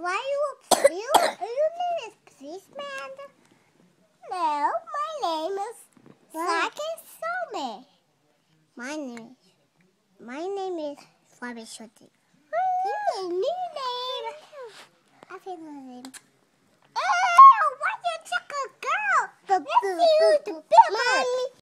why you you your name is policeman? No, my name is Saki Somi. My name my name is Fabi Shorty. New name. I think the name. Oh, why you took a girl? Let's see who's the